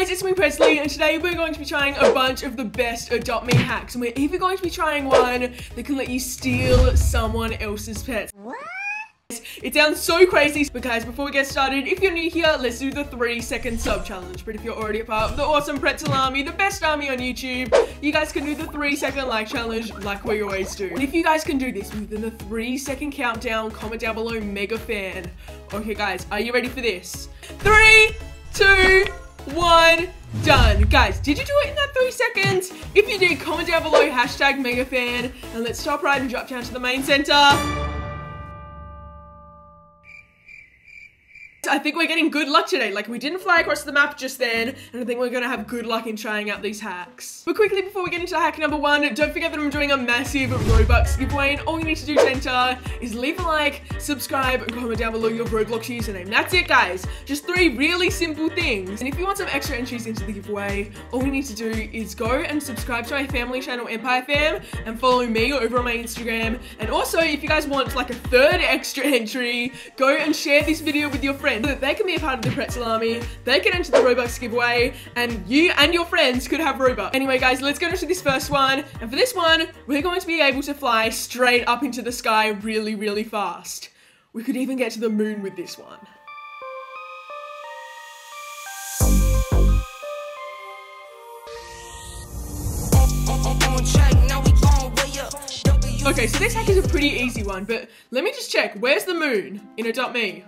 guys, it's me Prezley, and today we're going to be trying a bunch of the best Adopt Me hacks. And we're even going to be trying one that can let you steal someone else's pets. What? It sounds so crazy, but guys, before we get started, if you're new here, let's do the three second sub challenge. But if you're already a part of the awesome Pretzel Army, the best army on YouTube, you guys can do the three second like challenge like we always do. And if you guys can do this within the three second countdown, comment down below mega fan. Okay guys, are you ready for this? Three, two, one, done. Guys, did you do it in that three seconds? If you did, comment down below hashtag megafan and let's stop right and drop down to the main center. I think we're getting good luck today. Like, we didn't fly across the map just then, and I think we're gonna have good luck in trying out these hacks. But quickly, before we get into hack number one, don't forget that I'm doing a massive Robux giveaway, and all you need to do to enter is leave a like, subscribe, and comment down below your Roblox username. That's it, guys. Just three really simple things. And if you want some extra entries into the giveaway, all you need to do is go and subscribe to my family channel, Empire Fam, and follow me over on my Instagram. And also, if you guys want like a third extra entry, go and share this video with your friends they can be a part of the Pretzel Army, they can enter the Robux giveaway, and you and your friends could have Robux. Anyway, guys, let's go into this first one. And for this one, we're going to be able to fly straight up into the sky really, really fast. We could even get to the moon with this one. Okay, so this hack is a pretty easy one, but let me just check. Where's the moon in Adopt Me?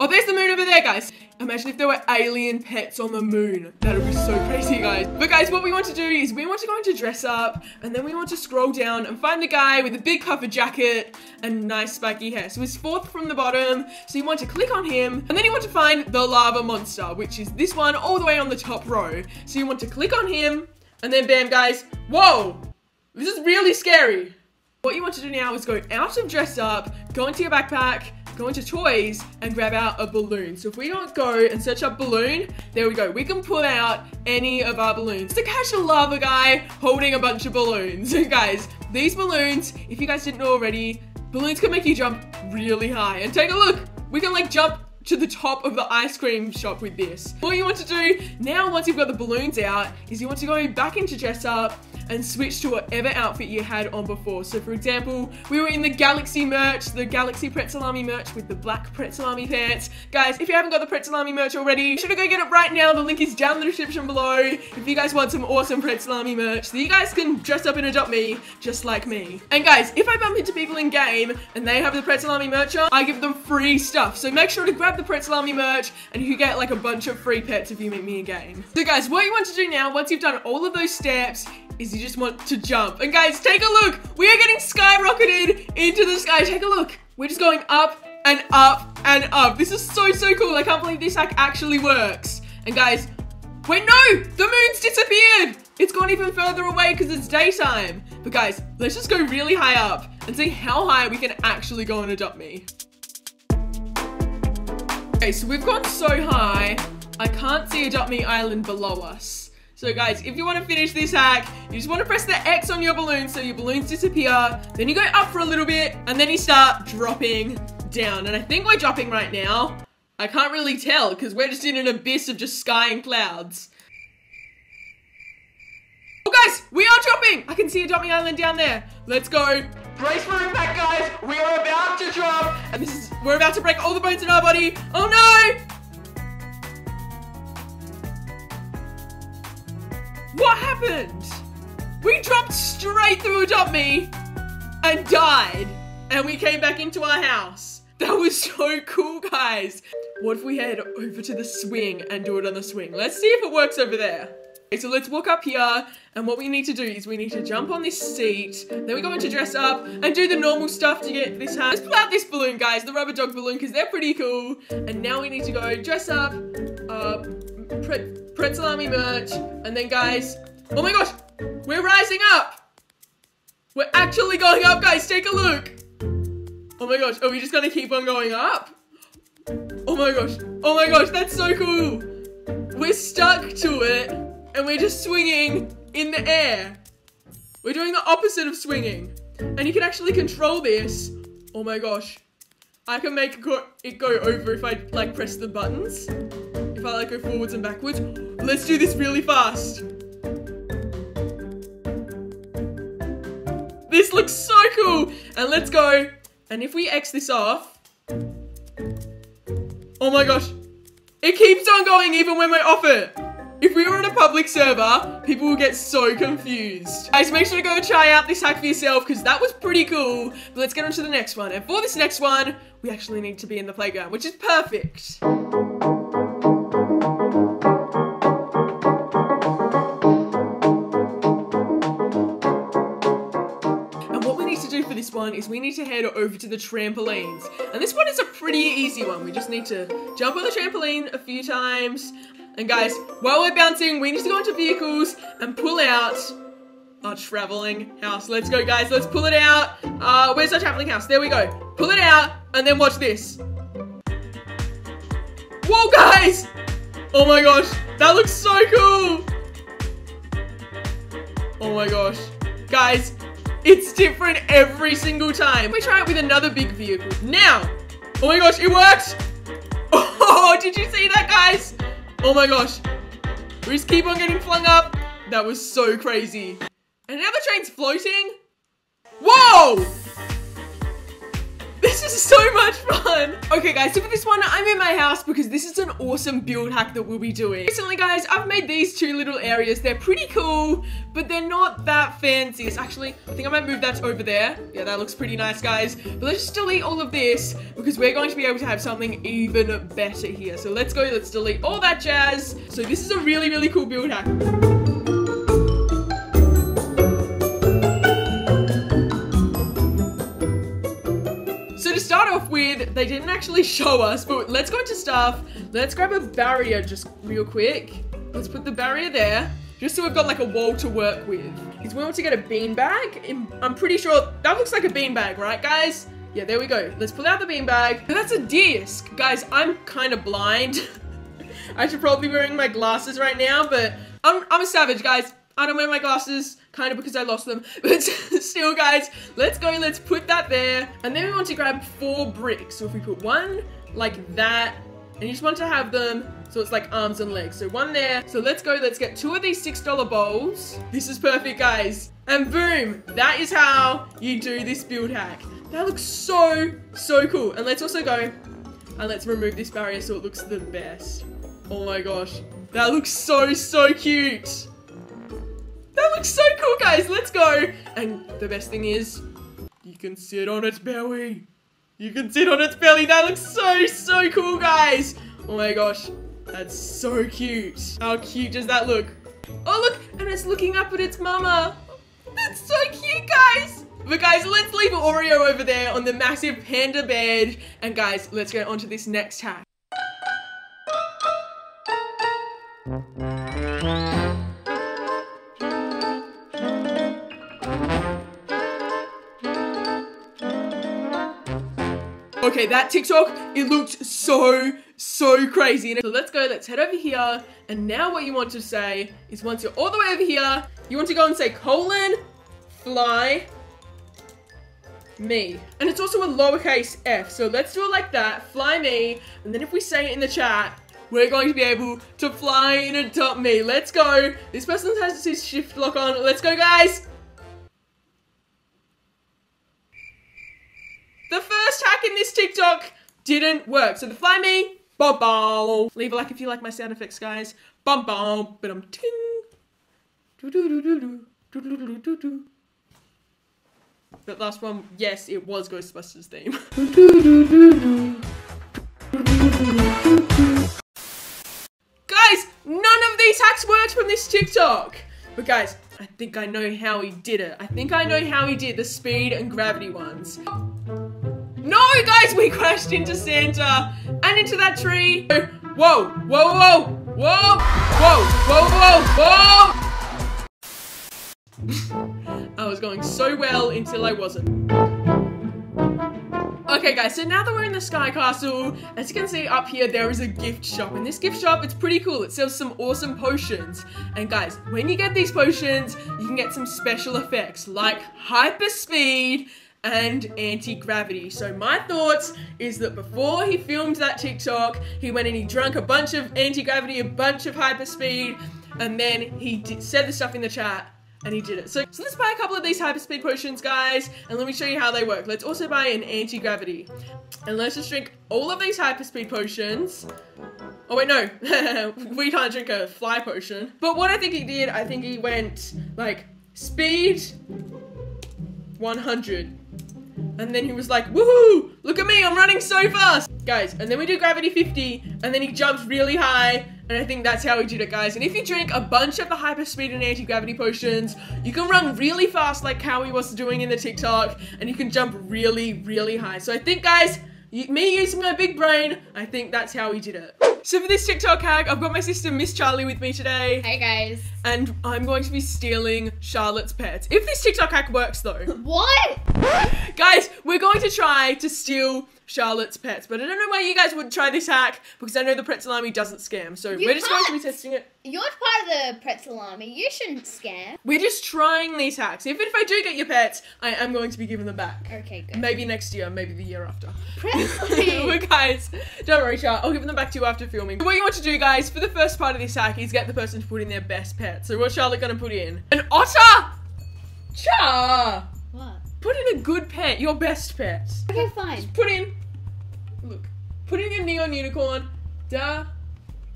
Oh, there's the moon over there, guys. Imagine if there were alien pets on the moon. That would be so crazy, guys. But guys, what we want to do is we want to go into dress up and then we want to scroll down and find the guy with a big puffer jacket and nice spiky hair. So he's fourth from the bottom. So you want to click on him and then you want to find the lava monster, which is this one all the way on the top row. So you want to click on him and then bam, guys. Whoa, this is really scary. What you want to do now is go out of dress up, go into your backpack, go into toys and grab out a balloon. So if we don't go and search up balloon, there we go. We can pull out any of our balloons. Catch a lava guy holding a bunch of balloons. guys, these balloons, if you guys didn't know already, balloons can make you jump really high. And take a look, we can like jump to the top of the ice cream shop with this. All you want to do now, once you've got the balloons out, is you want to go back into dress up and switch to whatever outfit you had on before. So for example, we were in the Galaxy merch, the Galaxy Pretzel Army merch with the black Pretzel Army pants. Guys, if you haven't got the Pretzel Army merch already, you should go get it right now. The link is down in the description below. If you guys want some awesome Pretzel Army merch, so you guys can dress up and adopt me, just like me. And guys, if I bump into people in game and they have the Pretzel Army merch on, I give them free stuff. So make sure to grab the Pretzel Army merch and you get like a bunch of free pets if you meet me in game. So guys, what you want to do now, once you've done all of those steps, is you just want to jump. And guys, take a look. We are getting skyrocketed into the sky. Take a look. We're just going up and up and up. This is so, so cool. I can't believe this hack actually works. And guys, wait, no, the moon's disappeared. It's gone even further away because it's daytime. But guys, let's just go really high up and see how high we can actually go and adopt me. Okay, so we've gone so high, I can't see Adopt Me Island below us. So guys, if you want to finish this hack, you just want to press the X on your balloon so your balloons disappear. Then you go up for a little bit and then you start dropping down. And I think we're dropping right now. I can't really tell because we're just in an abyss of just sky and clouds. Oh guys, we are dropping! I can see a dropping island down there. Let's go. Brace for impact, guys. We are about to drop. And this is, we're about to break all the bones in our body. Oh no! What happened? We dropped straight through Adopt Me and died. And we came back into our house. That was so cool, guys. What if we head over to the swing and do it on the swing? Let's see if it works over there. Okay, so let's walk up here, and what we need to do is we need to jump on this seat, then we're going to dress up, and do the normal stuff to get this hat. Let's pull out this balloon, guys, the rubber dog balloon, because they're pretty cool. And now we need to go dress up, uh, pretzel army merch, and then guys, oh my gosh, we're rising up. We're actually going up, guys, take a look. Oh my gosh, are we just gonna keep on going up? Oh my gosh, oh my gosh, that's so cool. We're stuck to it, and we're just swinging in the air. We're doing the opposite of swinging. And you can actually control this. Oh my gosh. I can make it go over if I like press the buttons. I like go forwards and backwards. Let's do this really fast. This looks so cool. And let's go. And if we X this off. Oh my gosh. It keeps on going even when we're off it. If we were on a public server, people would get so confused. Guys, make sure to go try out this hack for yourself because that was pretty cool. But let's get on to the next one. And for this next one, we actually need to be in the playground, which is perfect. One is we need to head over to the trampolines. And this one is a pretty easy one. We just need to jump on the trampoline a few times. And guys, while we're bouncing, we need to go into vehicles and pull out our traveling house. Let's go, guys. Let's pull it out. Uh, where's our traveling house? There we go. Pull it out, and then watch this. Whoa, guys! Oh my gosh, that looks so cool! Oh my gosh. Guys, it's different every single time. We try it with another big vehicle. Now! Oh my gosh, it worked! Oh, did you see that, guys? Oh my gosh. We just keep on getting flung up. That was so crazy. And now the train's floating. Whoa! This is so much fun. Okay guys, so for this one, I'm in my house because this is an awesome build hack that we'll be doing. Recently guys, I've made these two little areas. They're pretty cool, but they're not that fancy. It's actually, I think I might move that over there. Yeah, that looks pretty nice guys. But let's just delete all of this because we're going to be able to have something even better here. So let's go, let's delete all that jazz. So this is a really, really cool build hack. They didn't actually show us, but let's go into stuff. Let's grab a barrier just real quick. Let's put the barrier there, just so we've got like a wall to work with. Is we want to get a beanbag? I'm pretty sure that looks like a beanbag, right guys? Yeah, there we go. Let's pull out the beanbag. That's a disc. Guys, I'm kind of blind. I should probably be wearing my glasses right now, but I'm, I'm a savage, guys. I don't wear my glasses, kind of because I lost them. But still, guys, let's go. Let's put that there. And then we want to grab four bricks. So if we put one like that, and you just want to have them so it's like arms and legs. So one there. So let's go. Let's get two of these $6 bowls. This is perfect, guys. And boom, that is how you do this build hack. That looks so, so cool. And let's also go and let's remove this barrier so it looks the best. Oh my gosh. That looks so, so cute. That looks so cool, guys. Let's go. And the best thing is, you can sit on its belly. You can sit on its belly. That looks so, so cool, guys. Oh my gosh. That's so cute. How cute does that look? Oh, look. And it's looking up at its mama. That's so cute, guys. But guys, let's leave Oreo over there on the massive panda bed. And guys, let's get on to this next hack. Okay, that TikTok, it looked so, so crazy. So let's go, let's head over here. And now what you want to say is once you're all the way over here, you want to go and say colon, fly, me. And it's also a lowercase f. So let's do it like that, fly me. And then if we say it in the chat, we're going to be able to fly and adopt me. Let's go. This person has his shift lock on. Let's go, guys. TikTok didn't work. So the fly me, bum bum. Leave a like if you like my sound effects, guys. Bum bum, but I'm ting. Do do do do do do do do do. That last one, yes, it was Ghostbusters theme. guys, none of these hacks worked from this TikTok. But guys, I think I know how he did it. I think I know how he did the speed and gravity ones. No, guys, we crashed into Santa and into that tree. Whoa, whoa, whoa, whoa, whoa, whoa, whoa, whoa. I was going so well until I wasn't. Okay guys, so now that we're in the Sky Castle, as you can see up here, there is a gift shop. And this gift shop, it's pretty cool. It sells some awesome potions. And guys, when you get these potions, you can get some special effects like hyper speed and anti-gravity. So my thoughts is that before he filmed that TikTok, he went and he drank a bunch of anti-gravity, a bunch of hyperspeed, and then he did, said the stuff in the chat and he did it. So, so let's buy a couple of these hyperspeed potions, guys, and let me show you how they work. Let's also buy an anti-gravity. And let's just drink all of these hyperspeed potions. Oh wait, no. we can't drink a fly potion. But what I think he did, I think he went like speed 100. And then he was like, woohoo, look at me, I'm running so fast. Guys, and then we do gravity 50, and then he jumps really high, and I think that's how he did it, guys. And if you drink a bunch of the hyperspeed and anti-gravity potions, you can run really fast like Howie was doing in the TikTok, and you can jump really, really high. So I think, guys, me using my big brain, I think that's how he did it. So for this TikTok hack, I've got my sister Miss Charlie with me today. Hey guys. And I'm going to be stealing Charlotte's pets. If this TikTok hack works though. What? Guys, we're going to try to steal Charlotte's pets. But I don't know why you guys would try this hack because I know the Pretzel Army doesn't scam. So you we're just going to be testing it. You're part of the Pretzel Army. You shouldn't scam. We're just trying these hacks. If, if I do get your pets, I am going to be giving them back. Okay, good. Maybe next year, maybe the year after. Pretzel guys, don't worry, Char. I'll give them back to you after filming. what you want to do, guys, for the first part of this hack is get the person to put in their best pet. So what's Charlotte to put in? An otter! Char! What? Put in a good pet, your best pet. Okay, fine. Just put in Look. Putting a neon unicorn. Da.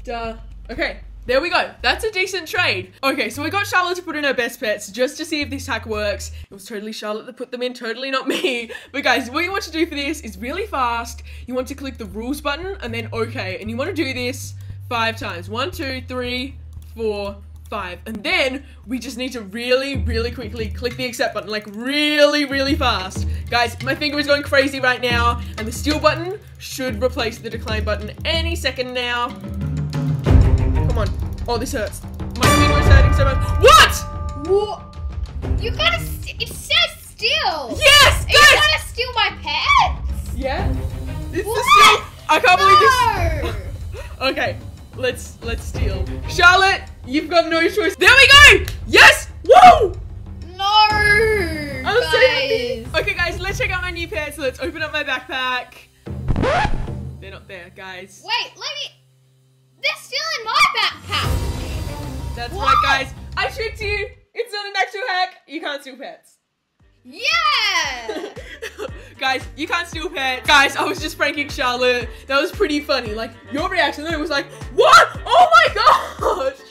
Da. Okay. There we go. That's a decent trade. Okay, so we got Charlotte to put in her best pets just to see if this hack works. It was totally Charlotte that put them in, totally not me. But guys, what you want to do for this is really fast. You want to click the rules button and then okay. And you want to do this five times. One, two, three, four, five. And then we just need to really, really quickly click the accept button, like really, really fast. Guys, my finger is going crazy right now, and the steal button should replace the decline button any second now. Come on. Oh, this hurts. My finger is hurting so much. What? What? You gotta, it says steal. Yes. You gotta steal my pets. Yeah. It's what? I can't no. believe this. okay, let's let's steal. Charlotte, You've got no choice. There we go! Yes! Woo! No! I'm guys. so happy. Okay, guys, let's check out my new pants. So let's open up my backpack. They're not there, guys. Wait, let me... That's what? right, guys. I tricked you. It's not an actual hack. You can't steal pets. Yeah! Guys, you can't steal pets. Guys, I was just pranking Charlotte. That was pretty funny. Like, your reaction then was like, what? Oh my gosh!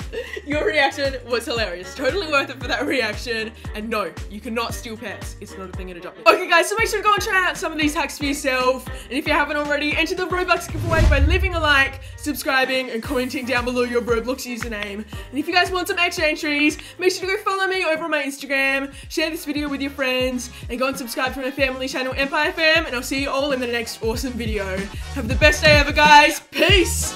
Your reaction was hilarious. Totally worth it for that reaction. And no, you cannot steal pets. It's not a thing in a Me. Okay guys, so make sure to go and try out some of these hacks for yourself. And if you haven't already, enter the Robux giveaway by leaving a like, subscribing, and commenting down below your Roblox username. And if you guys want some extra entries, make sure to go follow me over on my Instagram, share this video with your friends, and go and subscribe to my family channel Empire Fam, and I'll see you all in the next awesome video. Have the best day ever, guys. Peace!